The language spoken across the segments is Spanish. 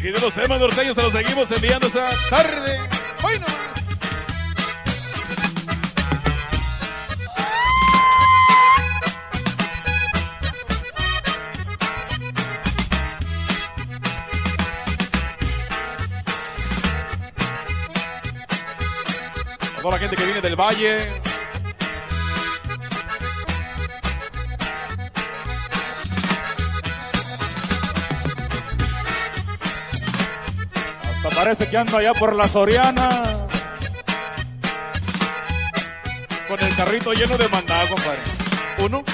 Y de los temas norteños se los seguimos enviando esta tarde. Hoy nomás. A toda la gente que viene del valle. Parece que anda allá por la Soriana. Con el carrito lleno de mandado, compadre. Uno,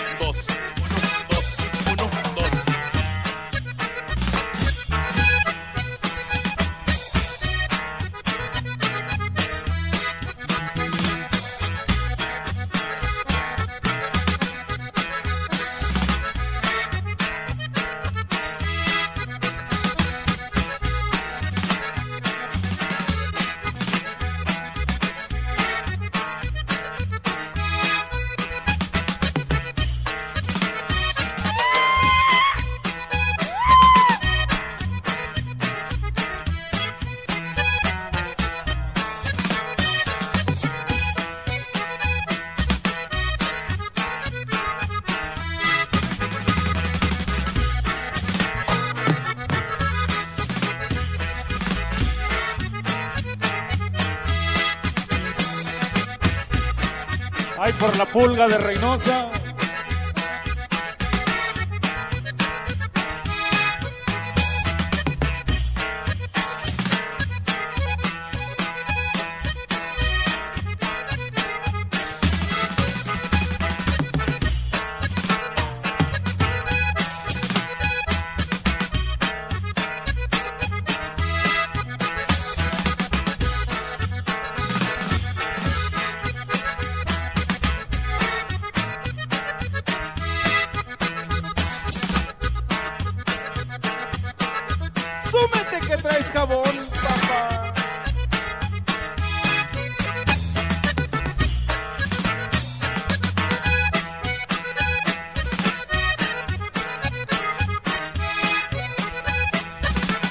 Ay, por la pulga de Reynosa. Jabón, papá.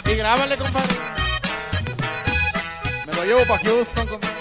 Y grábale, compadre. Me lo llevo para Houston, compadre.